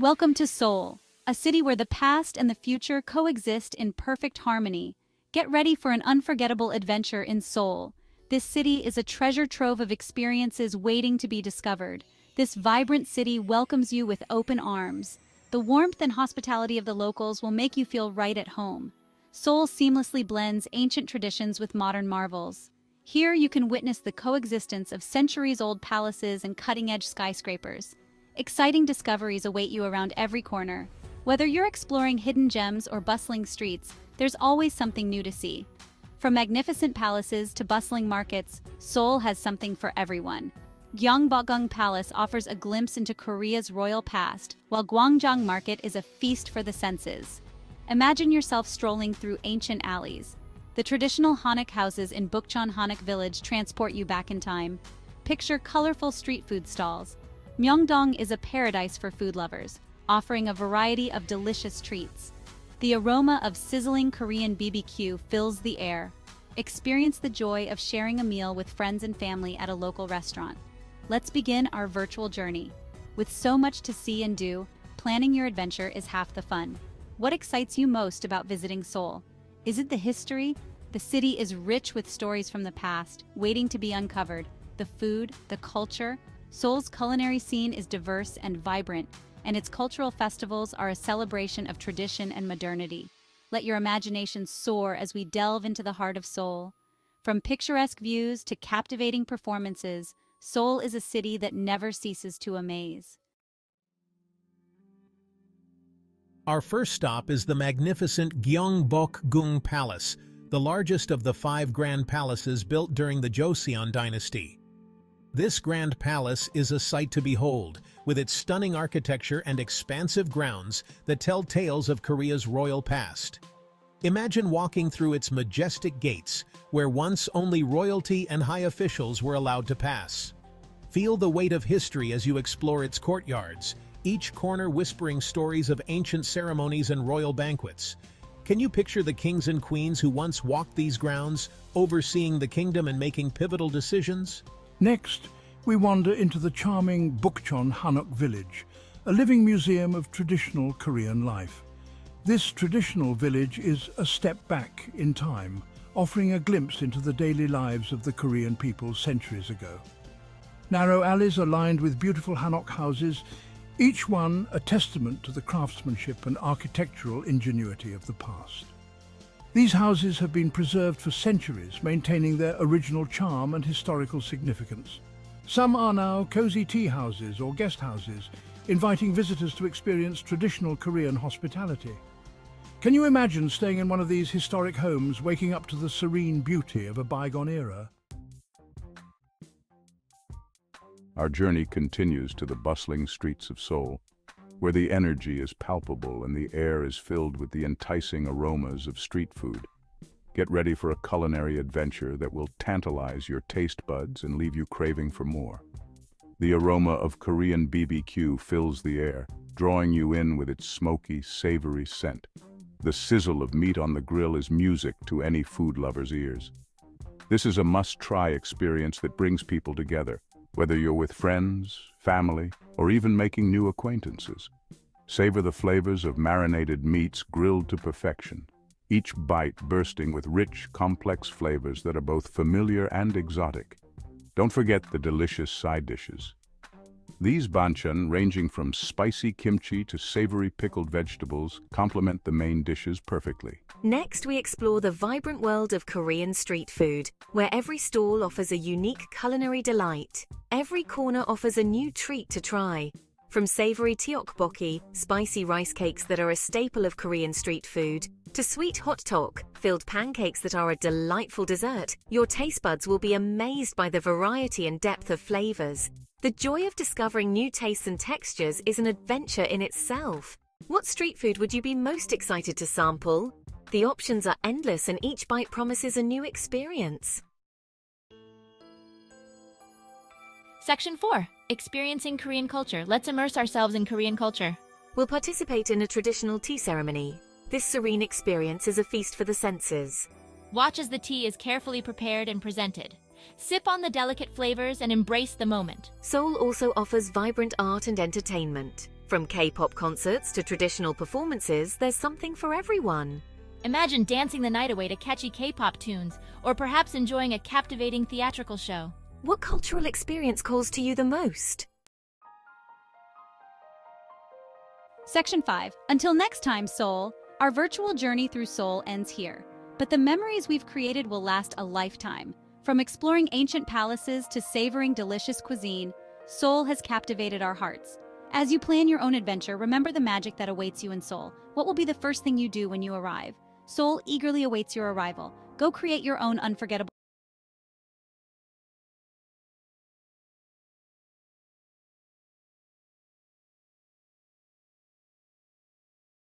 Welcome to Seoul, a city where the past and the future coexist in perfect harmony. Get ready for an unforgettable adventure in Seoul. This city is a treasure trove of experiences waiting to be discovered. This vibrant city welcomes you with open arms. The warmth and hospitality of the locals will make you feel right at home. Seoul seamlessly blends ancient traditions with modern marvels. Here you can witness the coexistence of centuries-old palaces and cutting-edge skyscrapers. Exciting discoveries await you around every corner. Whether you're exploring hidden gems or bustling streets, there's always something new to see. From magnificent palaces to bustling markets, Seoul has something for everyone. Gyeongbokgung Palace offers a glimpse into Korea's royal past, while Gwangjang Market is a feast for the senses. Imagine yourself strolling through ancient alleys. The traditional Hanok houses in Bukchon Hanok village transport you back in time. Picture colorful street food stalls, Myeongdong is a paradise for food lovers, offering a variety of delicious treats. The aroma of sizzling Korean BBQ fills the air. Experience the joy of sharing a meal with friends and family at a local restaurant. Let's begin our virtual journey. With so much to see and do, planning your adventure is half the fun. What excites you most about visiting Seoul? Is it the history? The city is rich with stories from the past, waiting to be uncovered. The food, the culture, Seoul's culinary scene is diverse and vibrant, and its cultural festivals are a celebration of tradition and modernity. Let your imagination soar as we delve into the heart of Seoul. From picturesque views to captivating performances, Seoul is a city that never ceases to amaze. Our first stop is the magnificent Gyeongbokgung Palace, the largest of the five grand palaces built during the Joseon dynasty. This grand palace is a sight to behold, with its stunning architecture and expansive grounds that tell tales of Korea's royal past. Imagine walking through its majestic gates, where once only royalty and high officials were allowed to pass. Feel the weight of history as you explore its courtyards, each corner whispering stories of ancient ceremonies and royal banquets. Can you picture the kings and queens who once walked these grounds, overseeing the kingdom and making pivotal decisions? Next, we wander into the charming Bukchon Hanok village, a living museum of traditional Korean life. This traditional village is a step back in time, offering a glimpse into the daily lives of the Korean people centuries ago. Narrow alleys are lined with beautiful Hanok houses, each one a testament to the craftsmanship and architectural ingenuity of the past. These houses have been preserved for centuries, maintaining their original charm and historical significance. Some are now cosy tea houses or guest houses, inviting visitors to experience traditional Korean hospitality. Can you imagine staying in one of these historic homes, waking up to the serene beauty of a bygone era? Our journey continues to the bustling streets of Seoul where the energy is palpable and the air is filled with the enticing aromas of street food. Get ready for a culinary adventure that will tantalize your taste buds and leave you craving for more. The aroma of Korean BBQ fills the air, drawing you in with its smoky, savory scent. The sizzle of meat on the grill is music to any food lover's ears. This is a must-try experience that brings people together, whether you're with friends, family, or even making new acquaintances. Savor the flavors of marinated meats grilled to perfection, each bite bursting with rich, complex flavors that are both familiar and exotic. Don't forget the delicious side dishes. These banchan, ranging from spicy kimchi to savory pickled vegetables, complement the main dishes perfectly. Next, we explore the vibrant world of Korean street food, where every stall offers a unique culinary delight. Every corner offers a new treat to try. From savory tteokbokki, spicy rice cakes that are a staple of Korean street food, to sweet hotteok, filled pancakes that are a delightful dessert, your taste buds will be amazed by the variety and depth of flavors. The joy of discovering new tastes and textures is an adventure in itself. What street food would you be most excited to sample? The options are endless and each bite promises a new experience. Section 4 Experiencing Korean Culture. Let's immerse ourselves in Korean culture. We'll participate in a traditional tea ceremony. This serene experience is a feast for the senses. Watch as the tea is carefully prepared and presented. Sip on the delicate flavors and embrace the moment. Seoul also offers vibrant art and entertainment. From K-pop concerts to traditional performances, there's something for everyone. Imagine dancing the night away to catchy K-pop tunes, or perhaps enjoying a captivating theatrical show. What cultural experience calls to you the most? Section 5. Until next time, Seoul, our virtual journey through Seoul ends here. But the memories we've created will last a lifetime. From exploring ancient palaces to savoring delicious cuisine, Seoul has captivated our hearts. As you plan your own adventure, remember the magic that awaits you in Seoul. What will be the first thing you do when you arrive? Seoul eagerly awaits your arrival. Go create your own unforgettable